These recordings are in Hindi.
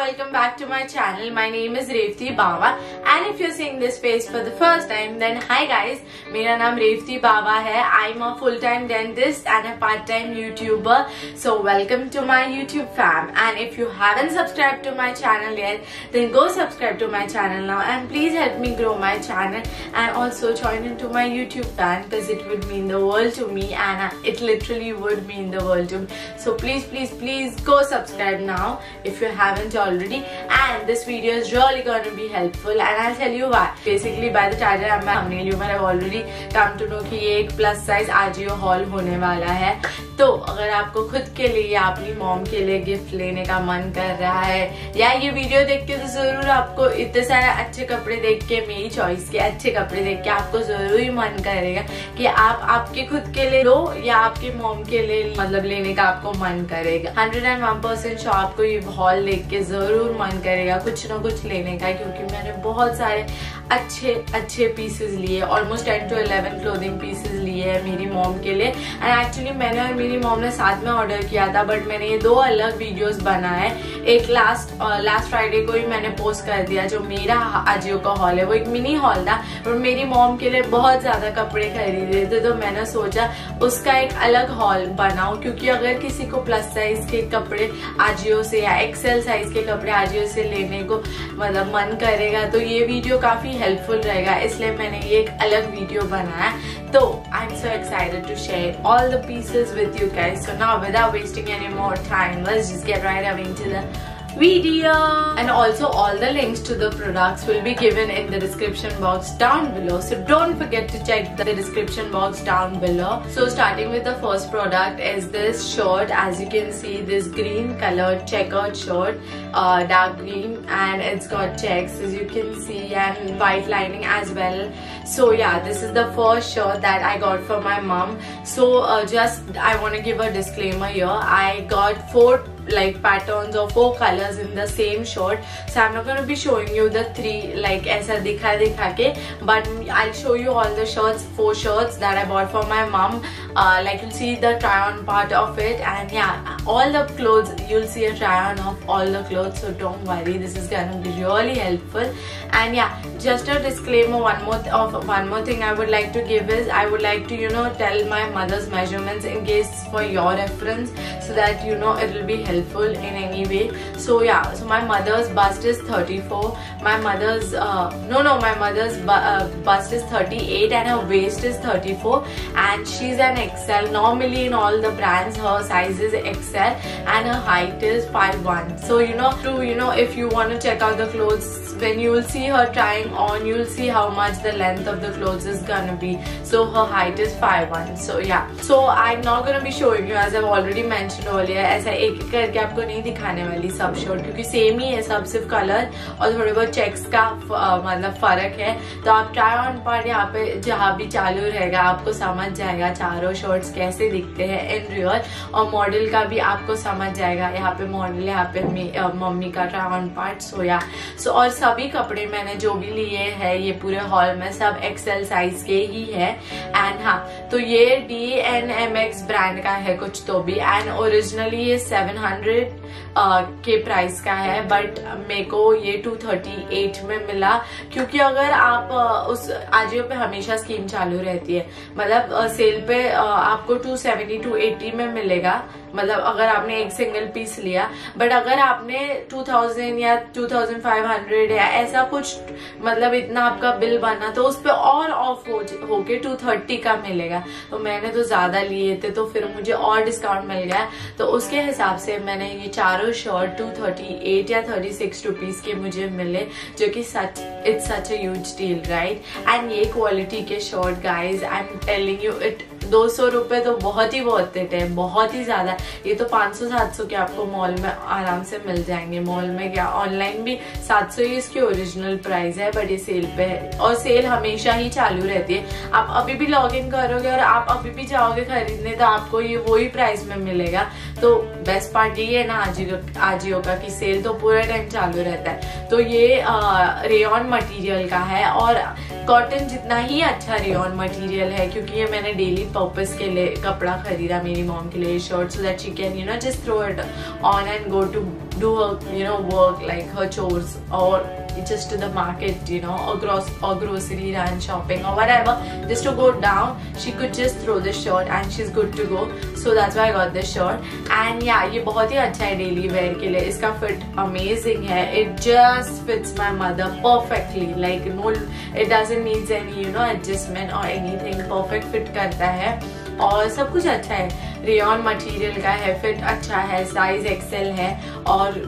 Welcome or welcome back to my channel. My name is Revti Bawa and if you're seeing this face for the first time then hi guys, मेरा नाम रेवती बाबा है. I'm a full-time dentist and a part-time YouTuber. So welcome to my YouTube fam. And if you haven't subscribed to my channel yet, then go subscribe to my channel now and please help me grow my channel and also join into my YouTube fan because it would mean the world to me and uh, it literally would mean the world to me. So please, please, please go subscribe now if you haven't already. And this video is really going to be helpful and I'll tell you why. Basically, by the time I'm a thumbnail humor, I've already come to know कि ये एक प्लस साइज़ आजियो हॉल होने वाला है तो अगर आपको खुद के लिए या अपनी मॉम के लिए गिफ्ट लेने का मन कर रहा है या ये वीडियो देख के तो ज़रूर आपको इतने सारे अच्छे कपड़े देख के मेरी चॉइस के अच्छे कपड़े देख के आपको ज़रूर ही मन करेगा कि आप आपके खुद के लिए लो या आपके मॉम के लिए मतलब लेने का आपको मन करेगा hundred and one percent sure आपको ये हॉल देख के ज़रूर मन करेगा कुछ ना कुछ लेने का क्योंकि मैंने बहुत सारे अच्छे अच्छे पीसेस लिए almost ten to eleven clothing pieces लिए है मेरी मॉम के लिए। एंड एक्चुअली मैंने और मेरी मॉम ने साथ में ऑर्डर किया था बट मैंने ये दो अलग वीडियोस बनाए। एक लास्ट लास्ट फ्राइडे को ही मैंने पोस्ट कर दिया, जो मेरा आजियो का हॉल है। वो एक मिनी हॉल था और मेरी मॉम के लिए बहुत ज़्यादा कपड़े खरीदे थे तो मैंने सोचा उसका एक अलग हॉल बनाऊँ, क्योंकि अगर किसी को प्लस साइज़ के कपड़े आजियो से या एक्सेल साइज़ के कपड़े आजियो से लेने को मतलब मन करेगा तो ये वीडियो काफ़ी हेल्पफुल रहेगा, इसलिए मैंने ये एक अलग वीडियो बनाया। तो I am so excited to share all the pieces with you guys so now without wasting any more time let's just get right away to the video. And also all the links to the products will be given in the description box down below. So don't forget to check the description box down below. So starting with the first product is this shirt as you can see this green colored checkered shirt uh, dark green and it's got checks as you can see and white lining as well so yeah this is the first shirt that i got for my mom. So uh, just i want to give a disclaimer here. I got four like patterns or four colors in the same shirt. So i'm not going to be showing you the three like aisa dikha dikha ke but i'll show you all the shirts four shirts that i bought for my mom. Uh, like you'll see the try on part of it. And yeah all the clothes you'll see a try on of all the clothes. So don't worry. This is gonna be really helpful. And yeah just a disclaimer one more of one more thing i would like to give is i would like to you know tell my mother's measurements in case for your reference so that you know it will be helpful in any way. So yeah so my mother's bust is 34 my mother's uh, no no my mother's bu uh, bust is 38 and her waist is 34 and she's an XL normally in all the brands her size is XL and her height is 5'1 so you know to you know if you want to check out the clothes when you will see her trying on. You will see how much the length of the clothes is gonna be. So, her height is 5'1 so, yeah. So, I'm not gonna be showing you, as I've already mentioned earlier, ऐसा एक एक करके आपको नहीं दिखाने वाली सब शर्ट क्योंकि सेम ही है, सब सिर्फ़ कलर और थोड़े बहुत चेक्स का मतलब फ़र्क है। तो आप ट्राई ऑन पार्ट यहाँ पे जहाँ भी चालू रहेगा, आपको समझ जाएगा चारों शर्ट्स कैसे दिखते हैं इन रियल और मॉडल का भी आपको समझ जाएगा। यहाँ पे मॉडल यहाँ पे मम्मी का try on part so yeah so और सभी कपड़े मैंने जो भी लिए हैं ये पूरे हॉल में सब एक्सेल साइज़ के ही है। एंड हाँ तो ये D N M X brand का है कुछ तो भी। एंड ओरिजिनली ये 700 Uh, के प्राइस का है बट मेरे को ये 238 में मिला, क्योंकि अगर आप उस आजियो पे हमेशा स्कीम चालू रहती है। मतलब सेल पे आपको 270 280 में मिलेगा। मतलब अगर आपने एक सिंगल पीस लिया बट अगर आपने 2000 या 2500 या ऐसा कुछ मतलब इतना आपका बिल बना तो उस पर और ऑफ़ हो, होके 230 का मिलेगा। तो मैंने तो ज़्यादा लिए थे तो फिर मुझे और डिस्काउंट मिल गया। तो उसके हिसाब से मैंने ये चारों शर्ट 238 या थर्टी सिक्स रुपीज़ के मुझे मिले, जो कि such it's such a huge deal right and ये क्वालिटी के short guys I am telling you it दो सौ रुपए तो बहुत ही बहुत है, बहुत ही ज़्यादा ये तो पाँच सौ, सात सौ के आपको मॉल में आराम से मिल जाएँगे। मॉल में क्या ऑनलाइन भी 700 ही इसकी ओरिजिनल प्राइस है बट ये सेल पे है। और सेल हमेशा ही चालू रहती है। आप अभी भी लॉग इन करोगे और आप अभी भी जाओगे खरीदने तो आपको ये वही प्राइस में मिलेगा। तो बेस्ट पार्ट ये है ना, आजियो आजियो का कि सेल तो पूरा टाइम चालू रहता है। तो ये रेन मटीरियल का है। और कॉटन जितना ही अच्छा रेयन मटेरियल है, क्योंकि ये मैंने डेली पर्पस के लिए कपड़ा खरीदा, मेरी मॉम के लिए shirt so that she can you know just throw it on and go to do you know work like her chores और just to the market, you know, or gross or grocery run shopping or whatever, just to go down, she could just throw this shirt and she's good to go. So that's why I got this shirt. And yeah, ये बहुत ही अच्छा है डेली वेयर के लिए इसका फिट अमेजिंग है it just fits my mother perfectly like no it doesn't needs any you know adjustment और एनीथिंग परफेक्ट फिट करता है और सब कुछ अच्छा है रेयन मटेरियल का है फिट अच्छा है साइज़ एक्सेल है और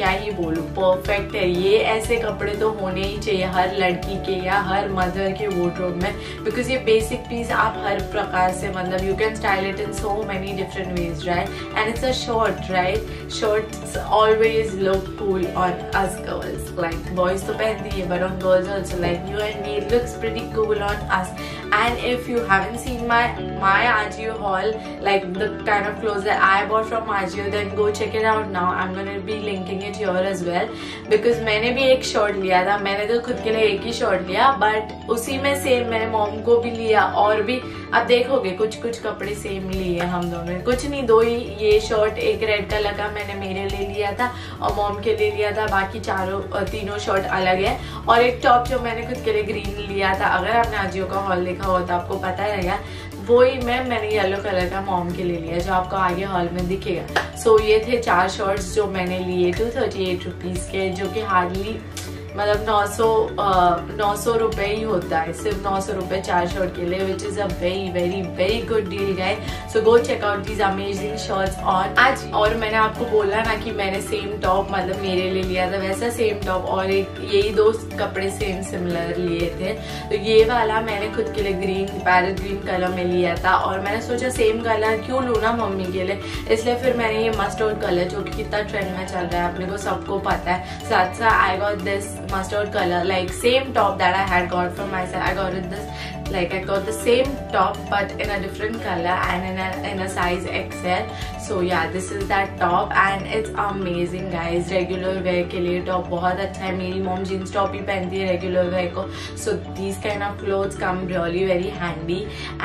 क्या ही बोलूँ परफेक्ट है। ये ऐसे कपड़े तो होने ही चाहिए हर लड़की के या हर मदर के वोड्रोब में। बिकॉज़ ये बेसिक पीस आप हर प्रकार से मतलब you can style it in so many different ways right and it's a short right short always look cool on us girls like boys तो पहनती है but on girls also like you and looks pretty cool on us and if you haven't seen my my Ajio haul like the kind of clothes that I bought from Ajio then go check it out now I'm gonna be linking it here as well because मैंने भी एक शर्ट लिया था मैंने तो खुद के लिए एक ही शर्ट लिया बट उसी में सेम मैंने मॉम को भी लिया और भी अब देखोगे कुछ कुछ कपड़े सेम लिए हम दोनों ने कुछ नहीं दो ही ये शर्ट रेड कलर का मैंने मेरे लिए लिया था और मॉम के लिए लिया था। बाकी चारों तीनों शर्ट अलग है। और एक टॉप जो मैंने खुद के लिए ग्रीन लिया था अगर आपने आजियो का हॉल देखा हो तो आपको पता रहेगा वो ही मैं मैंने येलो कलर का मॉम के लिए लिया जो आपको आगे हॉल में दिखेगा। सो so, ये थे चार शर्ट्स जो मैंने लिए टू थर्टी एट रुपीज़ के जो कि हार्डली मतलब नौ सौ नौ सौ रुपये ही होता है, सिर्फ़ नौ सौ रुपये चार शर्ट के लिए which is a very very very good deal guy so go check out these amazing shirts on आज, और मैंने आपको बोला ना कि मैंने सेम टॉप मतलब मेरे लिए लिया था, वैसा सेम टॉप और एक, यही दो कपड़े सेम सिमिलर लिए थे। तो ये वाला मैंने खुद के लिए ग्रीन पैरट ग्रीन कलर में लिया था, और मैंने सोचा सेम कलर क्यों लू ना मम्मी के लिए? इसलिए फिर मैंने ये मस्टर्ड कलर जो कि कितना ट्रेंड में चल रहा है, अपने को सबको पता है। साथ साथ I got this mustard color like same top that I had got from myself. I got it this like I got the same top but in a different color and in a, in a size XL so yeah this is that top and it's amazing guys regular wear के लिए top बहुत अच्छा है मेरी mom jeans top ही पहनती है regular wear को so these kind of clothes come really very handy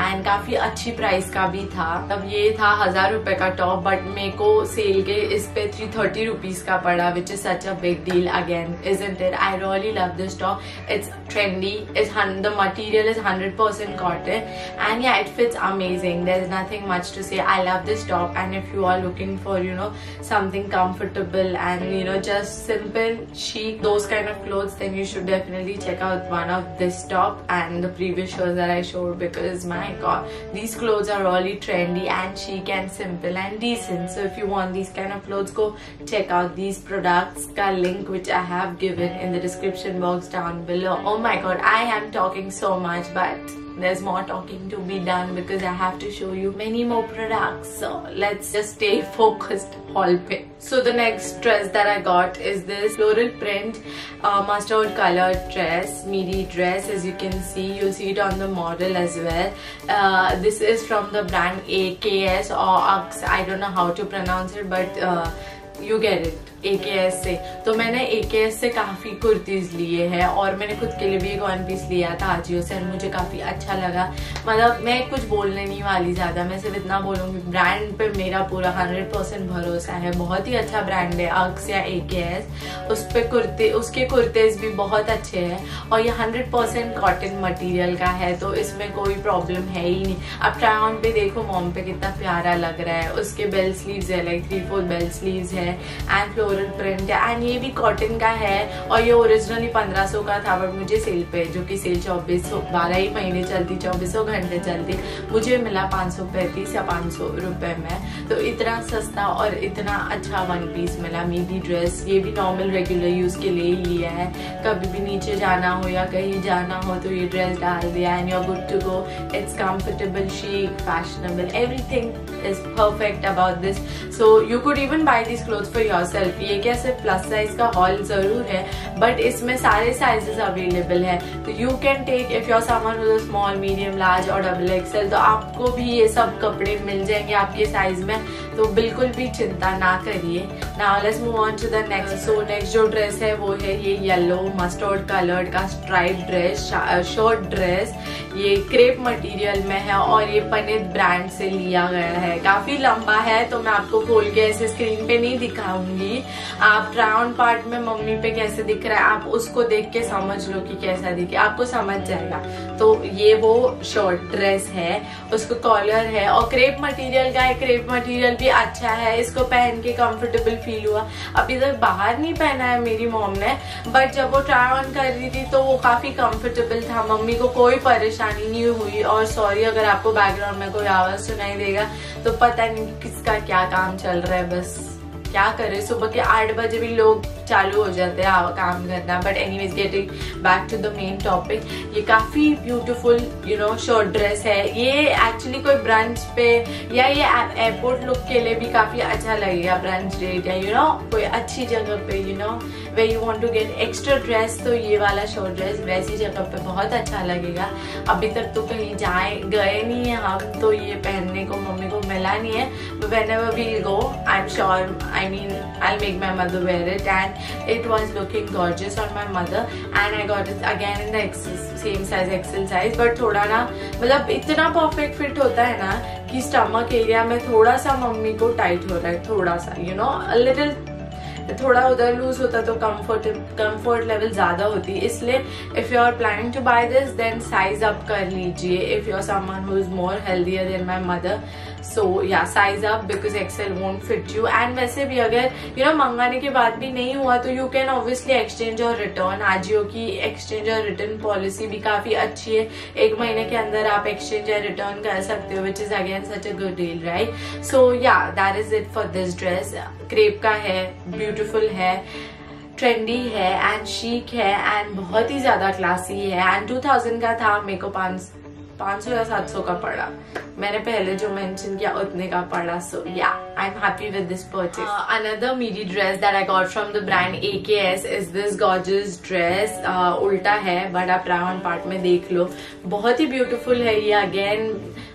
and काफ़ी अच्छी price का भी था तब ये था हज़ार रुपए का top but मेरे को सेल के इस पे थ्री थर्टी रुपीज़ का पड़ा which is such a big deal again isn't it I really love this top it's trendy it's the material is 100 100% cotton and yeah it fits amazing. There's nothing much to say. I love this top. And if you are looking for you know something comfortable and you know just simple chic those kind of clothes then you should definitely check out one of this top and the previous shows that i showed because my god these clothes are really trendy and chic and simple and decent. So if you want these kind of clothes go check out these products. Ka link which i have given in the description box down below. Oh my god i am talking so much but there's more talking to be done because I have to show you many more products. So let's just stay focused haul pick. So the next dress that I got is this floral print uh, mustard color dress, midi dress as you can see. You'll see it on the model as well. Uh, this is from the brand AKS or AX. I don't know how to pronounce it but uh, you get it. ए से। तो मैंने ए से काफ़ी कुर्तीज लिए हैं और मैंने खुद के लिए भी एक वन पीस लिया था आजियो से और मुझे काफ़ी अच्छा लगा। मतलब मैं कुछ बोलने नहीं वाली ज़्यादा, मैं सिर्फ़ इतना बोलूँगी ब्रांड पे मेरा पूरा हंड्रेड परसेंट भरोसा है। बहुत ही अच्छा ब्रांड है अक्स या ए के एस उस पे कुर्ते, उसके कुर्तेज भी बहुत अच्छे हैं और ये हंड्रेड परसेंट कॉटन मटीरियल का है तो इसमें कोई प्रॉब्लम है ही नहीं। अब ट्राई ऑन पे देखो मॉम पे कितना प्यारा लग रहा है। उसके बेल स्लीव्स है like three four bell sleeves है एंड फ्लोरल प्रिंट है एंड ये भी कॉटन का है और ये ओरिजिनली 1500 का था बट मुझे सेल पे, जो कि सेल चौबीस बारह ही महीने चलती, चौबीसों घंटे चलती। मुझे मिला पाँच सौ पैंतीस या पाँच सौ रुपए में। तो इतना सस्ता और इतना अच्छा वन पीस मिला। मेरी ड्रेस ये भी नॉर्मल रेगुलर यूज़ के लिए ही लिया है। कभी भी नीचे जाना हो या कहीं जाना हो तो ये ड्रेस डाल दिया। And you're good to go it's chic fashionable everything is perfect about this. So you could even buy these clothes for yourself. सिर्फ़ ये क्या सिर्फ़ प्लस साइज़ का हॉल ज़रूर है बट इसमें सारे साइजेस अवेलेबल है। तो you can take if your someone small medium large और डबल एक्सएल तो आपको भी ये सब कपड़े मिल जाएँगे आपके साइज़ में। तो बिल्कुल भी चिंता ना करिए। Now let's move on to the next so next जो ड्रेस है वो है ये येलो मस्टर्ड कलर्ड का स्ट्राइप ड्रेस शॉर्ट ड्रेस ये क्रेप मटेरियल में है और ये पनित ब्रांड से लिया गया है। काफ़ी लंबा है तो मैं आपको खोल के ऐसे स्क्रीन पे नहीं दिखाऊँगी। आप ट्राउन पार्ट में मम्मी पे कैसे दिख रहा है, आप उसको देख के समझ लो कि कैसा दिखे। आपको समझ जाएगा। तो ये वो शॉर्ट ड्रेस है, उसको कॉलर है और क्रेप मटेरियल का है क्रेप मटेरियल भी अच्छा है। इसको पहन के कंफर्टेबल फील हुआ। अभी तक बाहर नहीं पहना है मेरी मॉम ने बट जब वो ट्राई ऑन कर रही थी तो वो काफ़ी कंफर्टेबल था। मम्मी को कोई परेशानी नहीं हुई और सॉरी अगर आपको बैकग्राउंड में कोई आवाज़ सुनाई देगा तो पता नहीं किसका क्या काम चल रहा है, बस क्या करे? सुबह के आठ बजे भी लोग चालू हो जाते हैं काम करना. But anyways getting back to the main topic ये काफ़ी beautiful you know short dress है. ये एक्चुअली कोई ब्रांच पे या ये एयरपोर्ट लुक के लिए भी काफ़ी अच्छा लगेगा ब्रांच डेट या यू नो कोई अच्छी जगह पे you know way you want to get extra dress तो ये वाला शॉर्ट ड्रेस वैसी जगह पे बहुत अच्छा लगेगा. अभी तक तो कहीं जाए, गए नहीं है हम तो ये पहनने को, मम्मी को मिला नहीं है. Whenever we go I am sure I mean I make my mother wear it and it was looking gorgeous on my mother, and I got it again in the same size XL size. But थोड़ा ना मतलब इतना परफेक्ट फिट होता है ना, कि स्टमक एरिया में थोड़ा सा मम्मी को टाइट हो रहा है, थोड़ा सा यू नो लिटिल थोड़ा उधर लूज होता तो कंफर्ट कंफर्ट लेवल ज़्यादा होती। इसलिए if you are planning to buy this then size up कर लीजिए। If you are someone who is more healthier than my mother so yeah size up because XL won't fit you and वैसे भी अगर यू नो मंगाने के बाद भी नहीं हुआ तो यू कैन ऑब्वियसली एक्सचेंज और रिटर्न आजियो की एक्सचेंज और रिटर्न पॉलिसी भी काफ़ी अच्छी है। एक महीने के अंदर आप एक्सचेंज या रिटर्न कर सकते हो which is again such a good deal right so yeah that is it for this dress crepe का है ब्यूटिफुल है ट्रेंडी है एंड शीक है एंड बहुत ही ज़्यादा क्लासी है. एंड 2000 का था को पाँच पाँच सौ या सात सौ का पड़ा। मैंने पहले जो मेंशन किया, उतने का पड़ा। So yeah I am happy with this purchase another midi dress that I got from the brand A K S is this gorgeous dress उल्टा है बट आप राउंड पार्ट में देख लो। बहुत ही ब्यूटीफुल है ये अगेन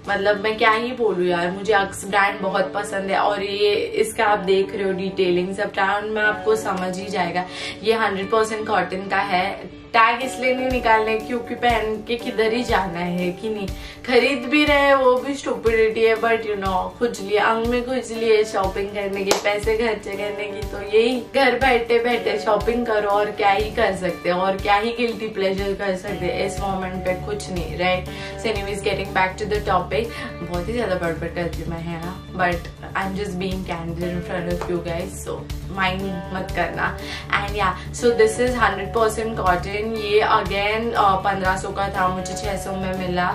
मतलब मैं क्या ही बोलू यार, मुझे अक्स ब्रांड बहुत पसंद है। और ये, इसका आप देख रहे हो डिटेलिंग सब टाउन में आपको समझ ही जाएगा। ये हंड्रेड परसेंट कॉटन का है। टैग इसलिए नहीं निकालने, क्योंकि पहन के किधर ही जाना है, कि नहीं? खरीद भी रहे वो भी स्टूपिडिटी है बट यू नो खुजली अंग में खुजली है शॉपिंग करने की, पैसे खर्चे करने की तो यही, घर बैठे बैठे शॉपिंग करो, और क्या ही कर सकते और क्या ही गिल्टी प्लेजर कर सकते इस मोमेंट पे कुछ नहीं right so anyways getting back to the topic बहुत ही ज़्यादा बड़बड़ करती मैं, है ना? But I am just being candid in front of you guys so mind मत करना and yeah so this is hundred percent cotton ये अगेन पंद्रह सौ का था मुझे छह सौ में मिला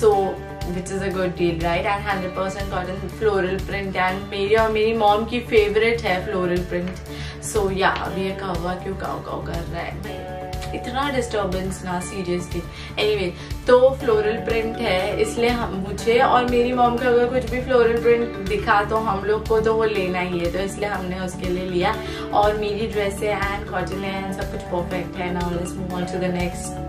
so which is a good deal right and hundred percent cotton floral print and मेरी और मेरी मॉम की फेवरेट है फ्लोरल प्रिंट सो या अभी ये कौवा क्यों काव काव कर रहा है? इतना डिस्टर्बेंस ना सीरियसली एनीवे तो फ्लोरल प्रिंट है, इसलिए हम, मुझे और मेरी मॉम को अगर कुछ भी फ्लोरल प्रिंट दिखा तो हम लोग को तो वो लेना ही है तो इसलिए हमने उसके लिए लिया। और मेरी ड्रेस एंड कॉटन एंड सब कुछ परफेक्ट है now let's move on to the next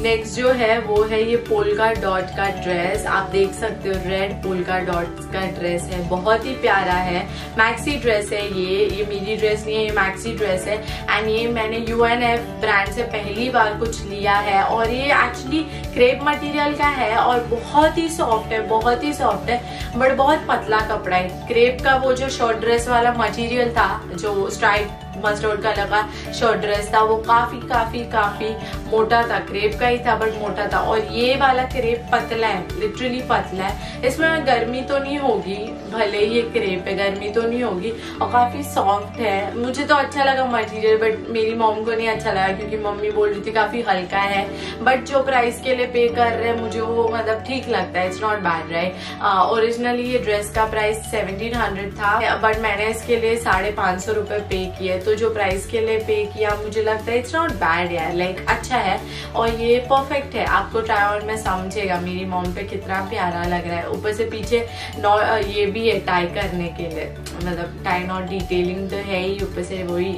next जो है, वो है ये पोलका डॉट का ड्रेस आप देख सकते हो रेड पोलका डॉट का ड्रेस है, बहुत ही प्यारा है। मैक्सी ड्रेस है ये ये मेरी ड्रेस नहीं है, ये मैक्सी ड्रेस है। एंड ये मैंने यूएनएफ ब्रांड से पहली बार कुछ लिया है। और ये एक्चुअली क्रेप मटेरियल का है और बहुत ही सॉफ्ट है, बहुत ही सॉफ्ट है बट बहुत पतला कपड़ा है। क्रेप का वो जो शॉर्ट ड्रेस वाला मटेरियल था, जो स्ट्राइप मस्टर्ड का शॉर्ट ड्रेस था, वो काफ़ी काफ़ी काफ़ी मोटा था क्रेप का ही था बट मोटा था। और ये वाला क्रेप पतला है लिटरली पतला है। इसमें गर्मी तो नहीं होगी, भले ये क्रेप है, गर्मी तो नहीं होगी, और काफ़ी सॉफ्ट है। मुझे तो अच्छा लगा मटेरियल बट मेरी मॉम को नहीं अच्छा लगा, क्योंकि मम्मी बोल रही थी काफ़ी हल्का है। बट जो प्राइस के लिए पे कर रहे हैं, मुझे वो मतलब ठीक लगता है it's not bad right originally ये ड्रेस का प्राइस सेवनटीन हंड्रेड था बट मैंने इसके लिए साढ़े सौ पे किए तो जो प्राइस के लिए पे किया, मुझे लगता है इट्स नॉट बैड यार लाइक अच्छा है और ये परफेक्ट है। आपको ट्राई ऑन में समझेगा मेरी मॉम पे कितना प्यारा लग रहा है। ऊपर से पीछे ये भी है टाई करने के लिए। मतलब टाई नॉट डिटेलिंग तो है ही, ऊपर से वही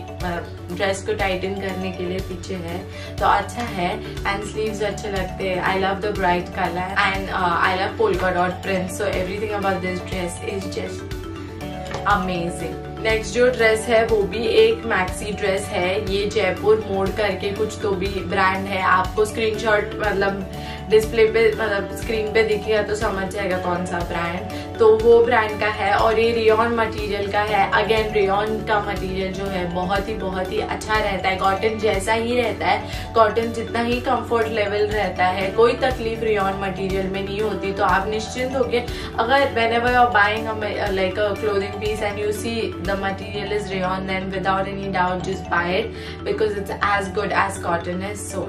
ड्रेस को टाइटन करने के लिए पीछे है। तो अच्छा है एंड स्लीव्स अच्छे लगते हैं। I love the bright colour and I love polka dot print so everything about this dress is just amazing next जो ड्रेस है, वो भी एक मैक्सी ड्रेस है। ये जयपुर मोड़ करके कुछ तो भी ब्रांड है। आपको स्क्रीनशॉट मतलब डिस्प्ले पे मतलब स्क्रीन पे दिखेगा तो समझ जाएगा कौन सा ब्रांड तो वो ब्रांड का है और ये रियोन मटेरियल का है। अगेन रियोन का मटेरियल जो है बहुत ही बहुत ही अच्छा रहता है। कॉटन जैसा ही रहता है। कॉटन जितना ही कंफर्ट लेवल रहता है। कोई तकलीफ़ रियोन मटेरियल में नहीं होती। तो आप निश्चिंत हो गए अगर whenever are buying like a clothing piece and you see the material is rayon then without any doubt just buy it because it's as good as cotton is so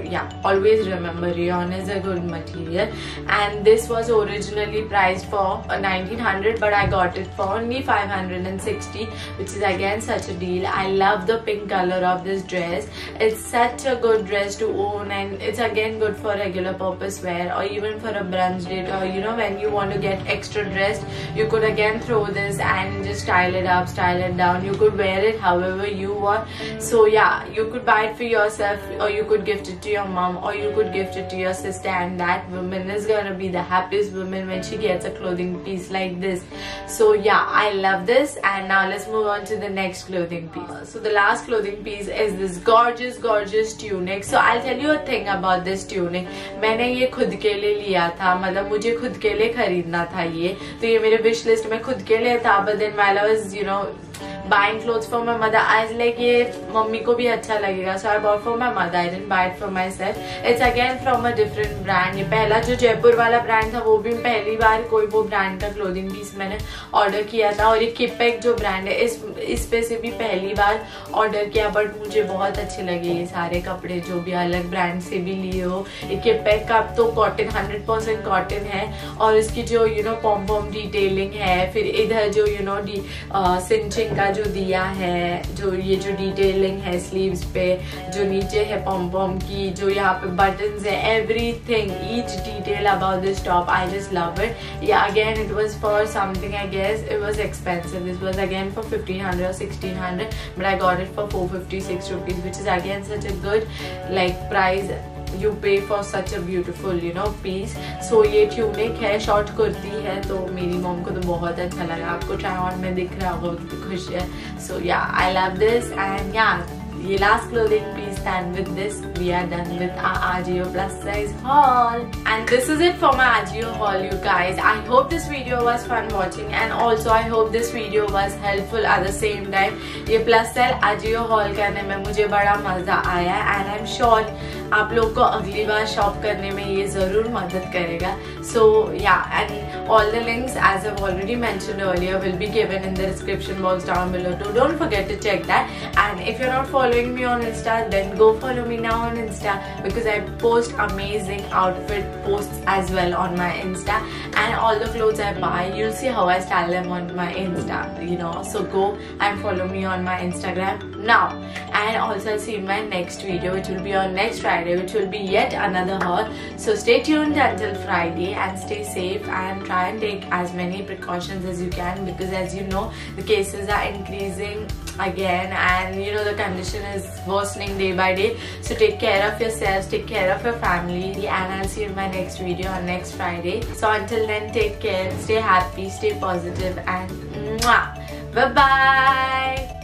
always remember rayon is a good material. And this was originally priced for 1900 but I got it for only 560 which is again such a deal. I love the pink color of this dress. It's such a good dress to own and it's again good for regular purpose wear or even for a brunch date or you know when you want to get extra dressed you could again throw this and just style it up style it down. You could wear it however you want. So yeah you could buy it for yourself or you could gift it to your mom or you could gift it to your sister and that woman is gonna be the happiest woman when she gets a clothing piece like this so yeah i love this and now let's move on to the next clothing piece so the last clothing piece is this gorgeous gorgeous tunic so i'll tell you a thing about this tunic मैंने ये खुद के लिए लिया था मतलब मुझे खुद के लिए खरीदना था ये तो ये मेरे विश लिस्ट में खुद के लिए था but then while I was you know buying clothes for my mother. I was like, ये मम्मी को भी अच्छा लगेगा. So I bought for my mother. I didn't buy it for myself. It's again from a different brand. ये पहला जो जयपुर वाला ब्रांड था, वो भी पहली बार कोई वो ब्रांड का क्लोथिंग पीस मैंने ऑर्डर किया था। और ये किपेक जो ब्रांड है, इस इस पे से भी पहली बार ऑर्डर किया बट मुझे बहुत अच्छे लगे ये सारे कपड़े, जो भी अलग ब्रांड से भी लिए हो। ये किपेक का तो कॉटन हंड्रेड परसेंट कॉटन है। और इसकी जो you know pom pom detailing है, फिर इधर जो यू नो सिंचिंग का जो दिया है, जो ये जो डिटेलिंग है स्लीव्स पे, जो नीचे है पॉम पॉम की, जो यहाँ पे बटन है everything each detail about this top I just love it yeah again it was for something I guess it was expensive this was again for fifteen hundred और sixteen hundred but I got it for four fifty six rupees which is again such a good like price you pay for such a beautiful you know piece so ये ट्यूनिक है शॉर्ट कुर्ती है तो मेरी मोम को तो बहुत अच्छा लगा। आपको ट्राई ऑन में दिख रहा होगा बहुत खुश है। सो yeah I love this and yeah ये last clothing piece and with this we are done with Ajio plus size haul and this is it for my Ajio haul you guys I hope this video was fun watching and also I hope this video was helpful at the same time ये प्लस साइज़ आजियो हॉल करने में मुझे बड़ा मज़ा आया एंड आई एम श्योर आप लोग को अगली बार शॉप करने में ये ज़रूर मदद करेगा सो या and all the links as I already mention earlier will be given in the description box down below to don't forget to check that and if you are not following me on Insta then go follow me now on Insta because I post amazing outfit post as well on my Insta and all the clothes I buy you'll see how I style them on my Insta, you know. So go and follow me on my Instagram now. And also I'll see you in my next video, which will be on next Friday. Friday which will be yet another haul. So stay tuned until Friday and stay safe and try and take as many precautions as you can because as you know the cases are increasing again and you know the condition is worsening day by day. So take care of yourselves take care of your family and i'll see you in my next video on next friday. So until then take care stay happy stay positive and mwah, bye bye